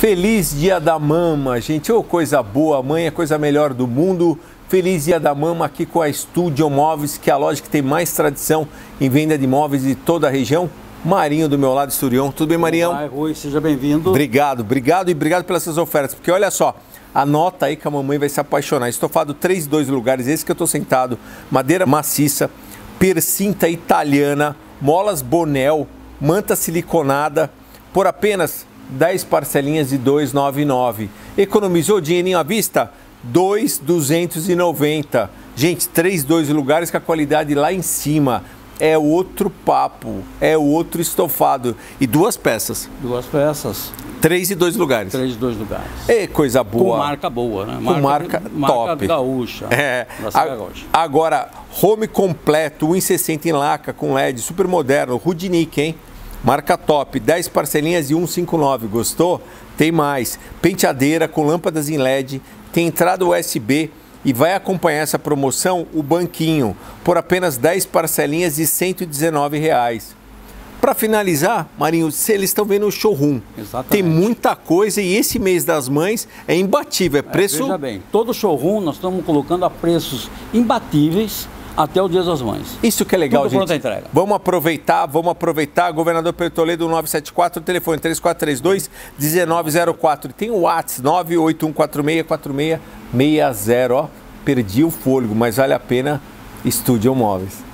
Feliz Dia da Mama, gente. Ô, oh, coisa boa, mãe é a coisa melhor do mundo. Feliz Dia da Mama aqui com a Estúdio Móveis, que é a loja que tem mais tradição em venda de móveis de toda a região. Marinho do meu lado, Esturião. Tudo bem, Marião? Olá, Rui, seja bem-vindo. Obrigado, obrigado e obrigado pelas suas ofertas. Porque olha só, anota aí que a mamãe vai se apaixonar. Estofado três, dois lugares, esse que eu estou sentado, madeira maciça, percinta italiana, molas Bonel, manta siliconada, por apenas 10 parcelinhas de 299. Economizou dinheirinho à vista? 2,290. Gente, três dois lugares com a qualidade lá em cima. É outro papo, é outro estofado. E duas peças. Duas peças. Três e dois lugares. Três e dois lugares. E coisa boa. Com marca boa, né? Marca, Com marca, marca top. gaúcha. É. gaúcha. Agora, home completo, 1,60 em laca com LED, super moderno, Rudnick, hein? Marca top, 10 parcelinhas e 159. Gostou? Tem mais. Penteadeira com lâmpadas em LED, tem entrada USB e vai acompanhar essa promoção o banquinho por apenas 10 parcelinhas de 119 reais. Para finalizar, Marinho, se eles estão vendo o showroom, Exatamente. tem muita coisa e esse mês das mães é imbatível, é preço... É, veja bem, todo showroom nós estamos colocando a preços imbatíveis até o Dia das Mães. Isso que é legal, Tudo gente. Pronta entrega. Vamos aproveitar, vamos aproveitar. Governador Pedro Toledo, 974, telefone 3432 1904. Tem o WhatsApp 981464660. Ó, perdi o fôlego, mas vale a pena Estúdio Móveis.